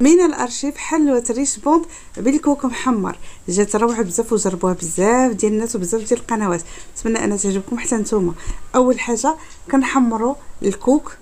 من الأرشيف حلوة ريشبوند بالكوكو محمر. جات روعة بزاف وجربوها بزاف ديال الناس وبزاف ديال القنوات. نتمنى أنها تعجبكم حتى نتوما. أول حاجة كنحمروا الكوك.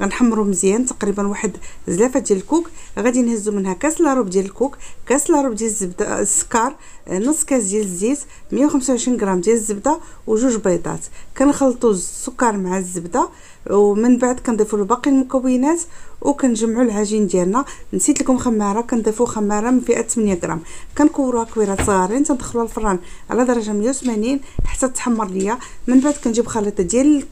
غنحمرو مزيان تقريبا واحد زلافة ديال الكوك. غادي نهزو منها كاس إلا ربع ديال الكوك. كاس إلا ربع ديال الزبدة السكر نص كاس ديال الزيت 125 غرام ديال الزبدة وجوج بيضات. كنخلطوا السكر مع الزبدة ومن بعد كنضيفوا باقي المكونات وكنجمعوا العجين ديالنا. نسيت لكم خمارة كنضيفوا خمارة من فئة 8 غرام. كنكوروها كويرات صغارين تندخلوها الفران على درجة 180 حتى تحمر ليا. من بعد كنجيب خليطة ديال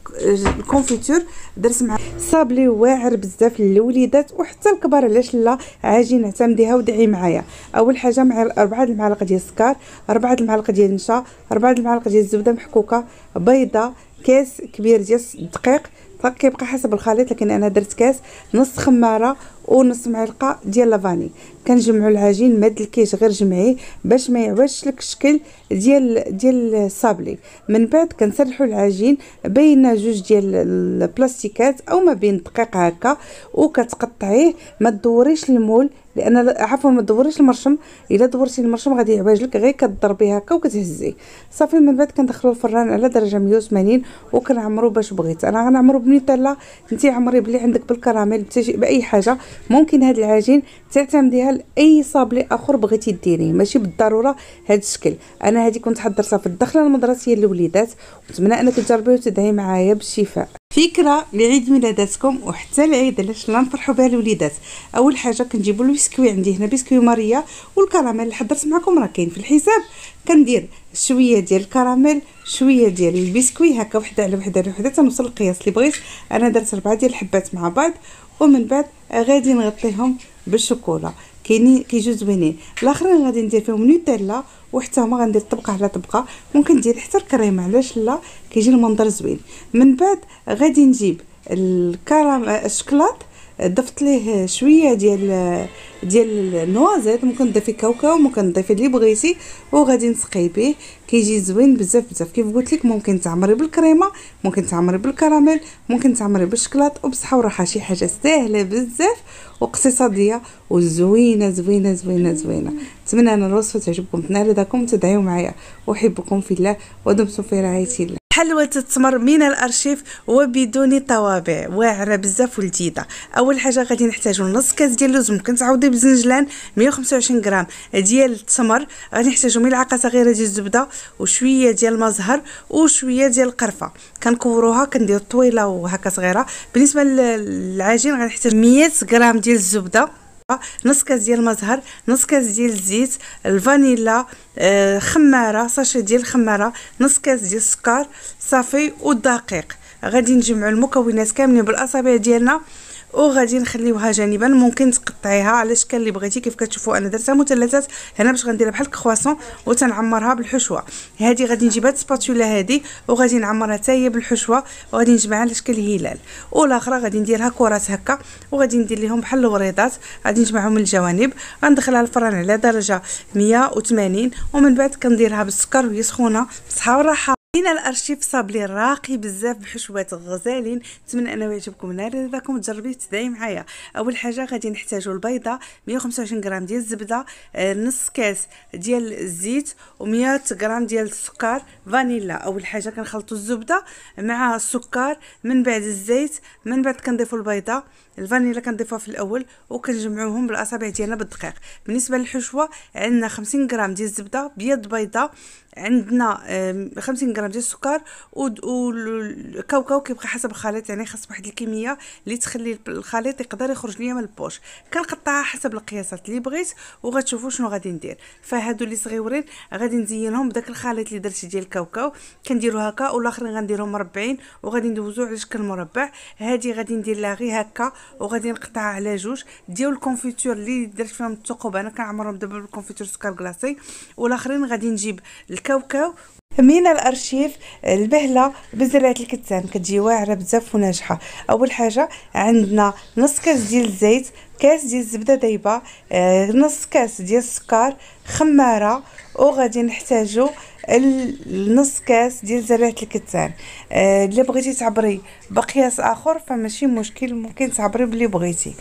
الكونفيتور درت مع صابلي واعر بزاف للوليدات وحتى الكبار علاش لا عجين اعتمديها ودعي معايا. أول حاجة مع 4 المعالق ديال السكر 4 المعالق ديال النشا 4 المعالق ديال الزبدة محكوكه بيضة كاس كبير ديال الدقيق كيبقى حسب الخليط لكن أنا درت كاس نص خمارة ونص معلقة ديال لافاني. كنجمعوا العجين مد الكيش غير جمعيه باش ما يعوجش لك الشكل ديال ديال الصابلي. من بعد كنسرحوا العجين بين جوج ديال البلاستيكات أو ما بين دقيق هكا وكتقطعيه. ما تدوريش المول لأن عفوا ما تدوريش المرشم. إلا دورتي المرشم غادي يعوج لك غير كضربيه هكا وكتهزيه صافي من بعد كندخلو الفران على درجة 180 وكنعمرو باش بغيت. أنا غنعمرو بنيتيلا انت عمري بلي عندك بالكراميل بأي حاجة. ممكن هاد العجين تعتمديها لأي صابلي آخر بغيتي ديريه ماشي بالضرورة هاد الشكل. أنا هادي كنت حضرتها في الدخلة المدرسية للوليدات ونتمنى أنك تجربيه وتدعي معايا بالشفاء. فكرة لعيد ميلاداتكم وحتى العيد علاش لا نفرحوا بها الوليدات أول حاجة كنجيبوا البسكوي عندي هنا بسكوي ماريا والكراميل اللي حضرت معكم راه كاين في الحساب. كندير شوية ديال الكراميل شوية ديال البسكوي هكا وحدة على وحدة على وحدة تنوصل القياس اللي بغيت. أنا درت ربعة ديال الحبات مع بعض ومن بعد غادي نغطيهم بالشوكولا. كاينين كيجيو زوينين. الآخرين غادي ندير فيهم نوتيلا وحتى هما غندير طبقة على طبقة. ممكن ندير حتى الكريمه علاش لا؟ كيجي المنظر زوين. من بعد غادي نجيب الكرام الشكلاط ضفت ليه شوية ديال ديال النوازيت ممكن تضيفي كاوكاو ممكن تضيفي اللي بغيتي وغادي نسقي به كيجي زوين بزاف بزاف. كيف قلت لك ممكن تعمري بالكريمة ممكن تعمري بالكراميل ممكن تعمري بالشكلاط. وبصحه وراحة شي حاجة ساهله بزاف واقتصادية وزوينة زوينة زوينة زوينة. نتمنى أن الوصفة تعجبكم. تنال رضاكم تدعيو معايا. أحبكم في الله ودمتم في رعاية الله. حلوة التمر من الأرشيف وبدون طوابع؟ واعرة بزاف ولذيذة. أول حاجة غادي نحتاجو نص كاس ديال اللوز ممكن تعوضي بزنجلان 125 غرام. ديال التمر غادي نحتاجو ملعقة صغيرة ديال الزبدة وشوية ديال المزهر وشوية ديال القرفة كنكوروها كندير طويلة وهكا صغيرة. بالنسبة للعجين غنحتاج 100 غرام ديال الزبدة. نص كاس ديال المزهر نص كاس ديال الزيت الفانيلا آه خمارة ساشي ديال الخماره نص كاس ديال السكر صافي والدقيق غادي نجمعوا المكونات كاملين بالأصابع ديالنا. وغادي نخليوها جانبا. ممكن تقطعيها. على الاشكال اللي بغيتي؟ كيف كتشوفوا أنا درتها مثلثات هنا باش غنديرها بحال الكرواسون وتنعمرها بالحشوة. هذه غادي نجيب هاد السباتولا هذه وغادي نعمرها حتى هي بالحشوة وغادي نجمعها على شكل هلال والاخرى غادي نديرها كرات هكا وغادي ندير لهم بحال الوريضات غادي نجمعهم من الجوانب. غندخلها الفران على درجة 180 ومن بعد كنديرها بالسكر وهي سخونة. بصحة وراحة. لينا الأرشيف صابلي راقي بزاف بحشوات غزالين نتمنى أنه يعجبكم نار رضاكم تجربيه تدعي معايا. أول حاجة غادي نحتاجوا البيضة 125 غرام ديال الزبدة آه، نص كاس ديال الزيت و100 غرام ديال السكر فانيلا. أول حاجة كنخلطوا الزبدة مع السكر من بعد الزيت من بعد كنضيفوا البيضة. الفانيلا كنضيفوها في الأول وكنجمعوهم بالأصابع ديالنا بالدقيق. بالنسبة للحشوة عندنا 50 غرام ديال الزبدة بيض بيضة عندنا 50 غرام ديال السكر والكاوكاو كيبقى حسب الخليط يعني خاص واحد الكمية اللي تخلي الخليط يقدر يخرج ليا من البوش. كنقطعها حسب القياسات اللي بغيت وغتشوفوا شنو غادي ندير. فهادو اللي صغيورين غادي نزينهم بداك الخليط اللي درتي ديال الكاوكاو كنديرو هكا والاخرين غنديرهم مربعين وغادي ندوزو على شكل مربع. هادي غادي ندير لها غير هكا وغادي نقطعها على جوج. ديال ال confiture اللي درت فيهم الثقوب أنا كنعمرهم دابا بال confiture سكر glacé والاخرين غادي نجيب الكاوكاو من الأرشيف البهلة بزرعة الكتان كتجي واعرة بزاف وناجحة. أول حاجة عندنا نص كاس ديال الزيت كاس ديال الزبدة دايبة آه، نص كاس ديال السكر خمارة وغادي نحتاجو نص كاس ديال زريعه الكتان. آه اللي بغيتي تعبري بقياس آخر فماشي مشكل ممكن تعبري باللي بغيتي.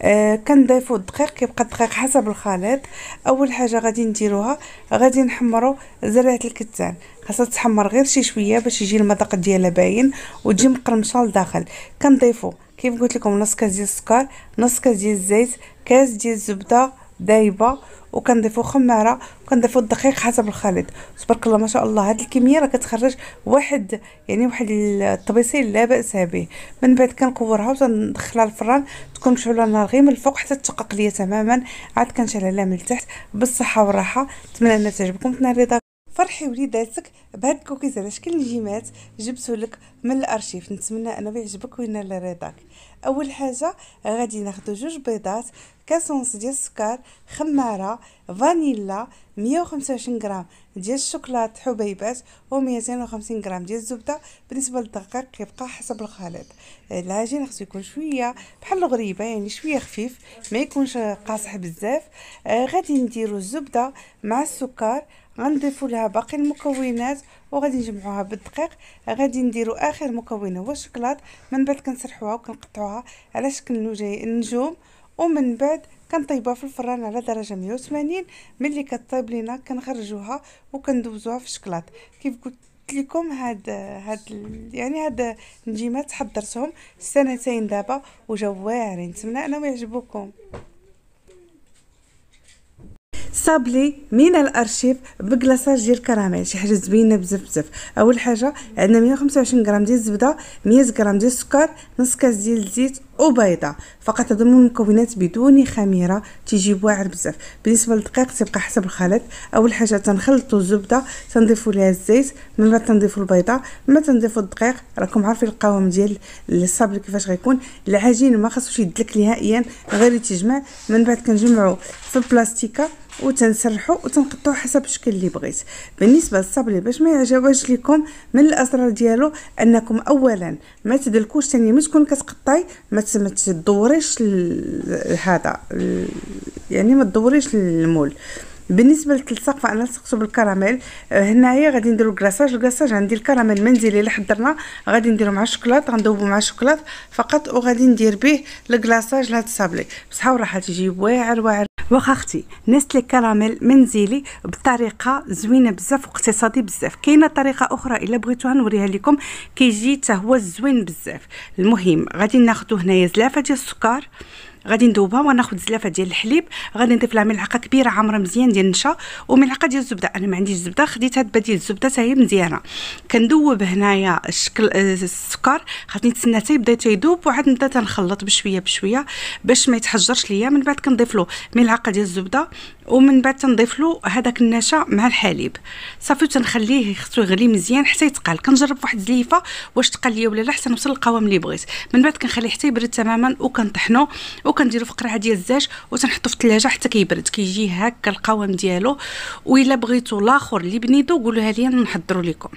آه كنضيفوا الدقيق كيبقى الدقيق حسب الخليط. أول حاجة غادي نديروها غادي نحمروا زريعه الكتان. خاصها تحمر غير شي شوية باش يجي المذاق ديالها باين وتجي مقرمشة لداخل. كنضيفوا كيف قلت لكم نص كاس ديال السكر نص كاس ديال الزيت كاس ديال الزبدة دايبة وكنضيفو خمارة وكنضيفو الدقيق حسب الخليط. تبارك الله ما شاء الله هاد الكمية راه كتخرج واحد يعني واحد الطبيسيل لا بأس به. من بعد كنكورها وتندخلها الفران تكون مشعولة النار غير من الفوق حتى تشقق ليا تماما. عاد كنشعلها من التحت بالصحة والراحة. نتمنى أنها تعجبكم. تنال فرحي وليداتك بهاد الكوكيز على شكل نجيمات جبتو لك من الأرشيف. نتمنى أنه يعجبك وينال رضاك. أول حاجة غادي ناخذ جوج بيضات كاس ونص ديال السكر خمارة فانيلا 125 غرام ديال الشوكولات حبيبات و 250 غرام ديال الزبدة. بالنسبة للدقيق كيبقى حسب الخليط. العجين خصو يكون شوية بحال الغريبة يعني شوية خفيف ما يكونش قاصح بزاف. آه غادي نديرو الزبدة مع السكر. غنضيفوا لها باقي المكونات وغادي نجمعوها بالدقيق. غادي نديرو آخر مكون هو الشوكولات. من بعد كنسرحوها وكنقطعوها على شكل نجوم. ومن بعد كنطيبوها في الفران على درجة 180 ملي كطيب لينا كنخرجوها وكندوزوها في الشكلاط كيف قلت لكم هاد هاد يعني هاد النجيمات حضرتهم سنتين دابا وجاو واعرين نتمنى أنهم يعجبوكم. صابلي من الأرشيف بكلاصاج ديال الكراميل شي حاجة زوينة بزاف بزاف. أول حاجة عندنا 125 غرام ديال الزبدة 100 غرام ديال السكر نص كاس ديال الزيت وبيضه فقط هذو المكونات بدون خميرة تيجي واعر بزاف. بالنسبة للدقيق تبقى حسب الخليط. أول حاجة تنخلطوا الزبدة تنضيفوا ليها الزيت. من بعد تنضيفوا البيضة. من بعد تنضيفوا الدقيق راكم عارفين القوام ديال الصابلي كيفاش غيكون. العجين ما خاصوش يدلك نهائيا غير يتجمع من بعد كنجمعوا في البلاستيكة وتنسرحوا وتنقطعوا حسب الشكل اللي بغيت. بالنسبة للصابلي باش ما يعجبش لكم من الأسرار ديالو أنكم اولا ما تدلكوش ثاني ما تكون كتقطعي ما تدوريش هذا يعني ما تدوريش المول بالنسبة للتلصاق فأنا لصقته بالكراميل. آه، هنايا غادي نديرو كلاصاج الكلاصاج عندي الكراميل المنزلي اللي حضرنا. غادي نديرو مع الشوكولات غندوبو مع الشوكولات فقط وغادي ندير به الكلاصاج لهاد الصابلي. بصحه وراحة تيجي واعر واعر. واخا أختي نستلي كراميل منزلي بطريقة زوينة بزاف واقتصادي بزاف. كاينة طريقة أخرى إلا بغيتوها نوريها لكم. كيجي حتى هو زوين بزاف. المهم غادي ناخذ هنايا زلافة ديال السكر. غادي ندوبها وناخذ زلافة ديال الحليب. غادي نضيف لها ملعقة كبيرة عامرة مزيان ديال النشا وملعقة ديال الزبدة. أنا ما عنديش الزبده خديت هاد ديال الزبدة حتى هي مزيانة. كندوب هنايا الشكل آه، السكر. خاصني نتسنى حتى يبدا تيذوب وعاد نبدا تنخلط بشوية بشوية باش ما يتحجرش ليا. من بعد كنضيف له ملعقة ديال الزبدة. ومن بعد تنضيف له هذاك النشا مع الحليب. صافي تنخليه خصو يغلي مزيان حتى يتقال. كنجرب واحد الزليفة واش تقال ليا ولا لا حتى نوصل للقوام اللي بغيت. من بعد كنخليه حتى يبرد تماما وكنطحنو وكنديرو في قرعه ديال الزاج وتنحطو في الثلاجه حتى كيبرد. كيجي هكا القوام ديالو. وإلا بغيتو الآخر اللي بنيتو قولوها ليا نحضروا لكم